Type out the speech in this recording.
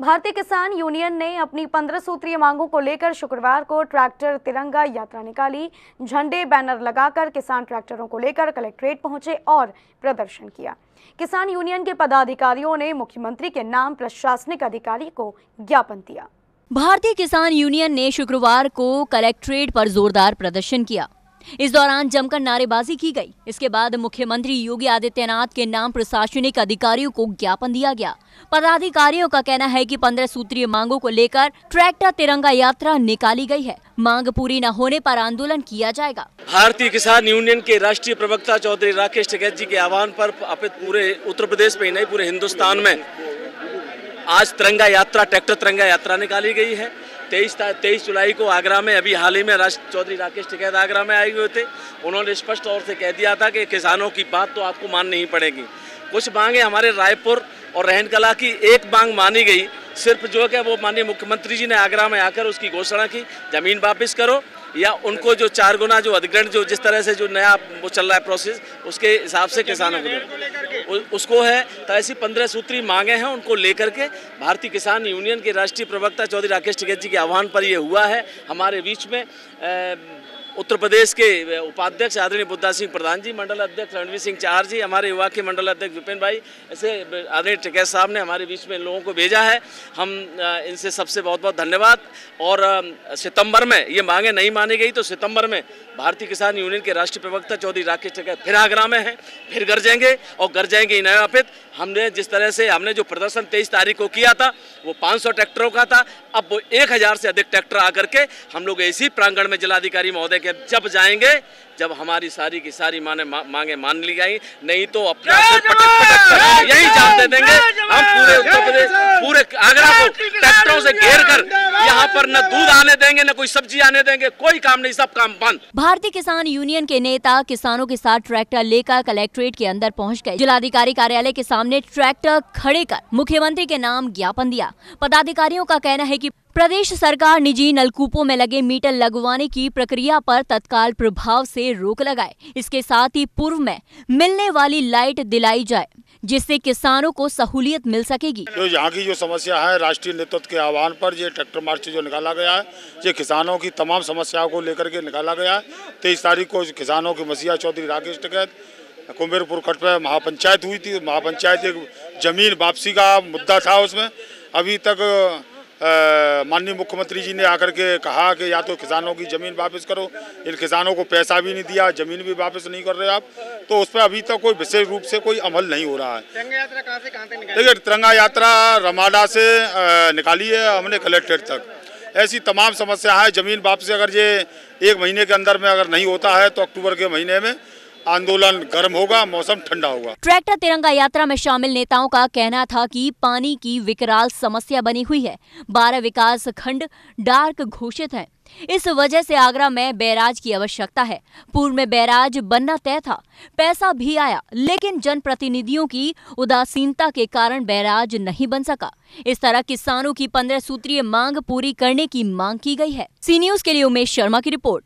भारतीय किसान यूनियन ने अपनी पंद्रह सूत्रीय मांगों को लेकर शुक्रवार को ट्रैक्टर तिरंगा यात्रा निकाली। झंडे, बैनर लगाकर किसान ट्रैक्टरों को लेकर कलेक्ट्रेट पहुँचे और प्रदर्शन किया। किसान यूनियन के पदाधिकारियों ने मुख्यमंत्री के नाम, प्रशासनिक अधिकारी को ज्ञापन दिया। भारतीय किसान यूनियन ने शुक्रवार को कलेक्ट्रेट पर जोरदार प्रदर्शन किया। इस दौरान जमकर नारेबाजी की गई। इसके बाद मुख्यमंत्री योगी आदित्यनाथ के नाम प्रशासनिक अधिकारियों को ज्ञापन दिया गया। पदाधिकारियों का कहना है कि पंद्रह सूत्रीय मांगों को लेकर ट्रैक्टर तिरंगा यात्रा निकाली गई है। मांग पूरी न होने पर आंदोलन किया जाएगा। भारतीय किसान यूनियन के राष्ट्रीय प्रवक्ता चौधरी राकेश टिकैत जी के आह्वान पर पूरे उत्तर प्रदेश में ही नहीं, पूरे हिंदुस्तान में आज तिरंगा यात्रा, ट्रैक्टर तिरंगा यात्रा निकाली गई है। तेईस तेईस जुलाई को आगरा में, अभी हाल ही में राज, चौधरी राकेश टिकैत आगरा में आए हुए थे। उन्होंने स्पष्ट तौर से कह दिया था कि किसानों की बात तो आपको माननी ही पड़ेगी। कुछ मांगे हमारे रायपुर और रहनकला की एक मांग मानी गई। सिर्फ़ जो है वो माननीय मुख्यमंत्री जी ने आगरा में आकर उसकी घोषणा की। ज़मीन वापस करो। या उनको जो चार गुना जो अधिग्रहण जो जिस तरह से जो नया वो चल रहा है प्रोसेस उसके हिसाब से किसानों को उसको है तो ऐसी पंद्रह सूत्री मांगे हैं उनको लेकर के भारतीय किसान यूनियन के राष्ट्रीय प्रवक्ता चौधरी राकेश टिकैत जी के आह्वान पर ये हुआ है। हमारे बीच में उत्तर प्रदेश के उपाध्यक्ष आदरणीय बुद्धा सिंह प्रधान जी, मंडल अध्यक्ष रणवीर सिंह चार जी, हमारे युवा के मंडल अध्यक्ष विपिन भाई, ऐसे आदरणीय टिकैत साहब ने हमारे बीच में लोगों को भेजा है। हम इनसे सबसे बहुत बहुत धन्यवाद। और सितंबर में, ये मांगे नहीं मानी गई तो सितंबर में भारतीय किसान यूनियन के राष्ट्रीय प्रवक्ता चौधरी राकेश टिकैत फिर आगरा में है, फिर गरजेंगे और गरजेंगे नयापित हमने जिस तरह से, हमने जो प्रदर्शन तेईस तारीख को किया था, वो 500 ट्रैक्टरों का था। अब वो 1000 से अधिक ट्रैक्टर आकर के हम लोग इसी प्रांगण में जिलाधिकारी महोदय जब जाएँगे जब हमारी सारी की सारी माने मा, मांगे मान ली गई नहीं तो अपना सिर पटक पटक यही जान दे देंगे। हम पूरे उत्तर प्रदेश पूरे आगरा को ट्रैक्टरों से घेर कर यहाँ पर न दूध आने देंगे न कोई सब्ज़ी आने देंगे कोई काम नहीं सब काम बंद। भारतीय किसान यूनियन के नेता किसानों के साथ ट्रैक्टर लेकर कलेक्ट्रेट के अंदर पहुँच गए। जिलाधिकारी कार्यालय के सामने ट्रैक्टर खड़े कर मुख्यमंत्री के नाम ज्ञापन दिया। पदाधिकारियों का कहना है की प्रदेश सरकार निजी नलकूपों में लगे मीटर लगवाने की प्रक्रिया पर तत्काल प्रभाव से रोक लगाए। इसके साथ ही पूर्व में मिलने वाली लाइट दिलाई जाए, जिससे किसानों को सहूलियत मिल सकेगी। जो यहाँ की जो समस्या है, राष्ट्रीय नेतृत्व के आह्वान पर ये ट्रैक्टर मार्च जो निकाला गया है, ये किसानों की तमाम समस्याओं को लेकर के निकाला गया है। तेईस तारीख को किसानों की मसीहा चौधरी राकेश टिकैत, कुंभेरपुर कट पर महापंचायत हुई थी। महापंचायत एक ज़मीन वापसी का मुद्दा था उसमें। अभी तक माननीय मुख्यमंत्री जी ने आकर के कहा कि या तो किसानों की ज़मीन वापस करो इन किसानों को पैसा भी नहीं दिया ज़मीन भी वापस नहीं कर रहे आप। तो उस पर अभी तक तो कोई विशेष रूप से कोई अमल नहीं हो रहा है। देखिए तिरंगा यात्रा रमाडा से निकाली है हमने कलेक्ट्रेट तक। ऐसी तमाम समस्या है ज़मीन वापसी अगर ये एक महीने के अंदर में अगर नहीं होता है तो अक्टूबर के महीने में आंदोलन गर्म होगा, मौसम ठंडा होगा। ट्रैक्टर तिरंगा यात्रा में शामिल नेताओं का कहना था कि पानी की विकराल समस्या बनी हुई है। बारह विकास खंड डार्क घोषित है। इस वजह से आगरा में बैराज की आवश्यकता है। पूर्व में बैराज बनना तय था। पैसा भी आया, लेकिन जनप्रतिनिधियों की उदासीनता के कारण बैराज नहीं बन सका। इस तरह किसानों की पंद्रह सूत्रीय मांग पूरी करने की मांग की गई है। सी न्यूज़ के लिए उमेश शर्मा की रिपोर्ट।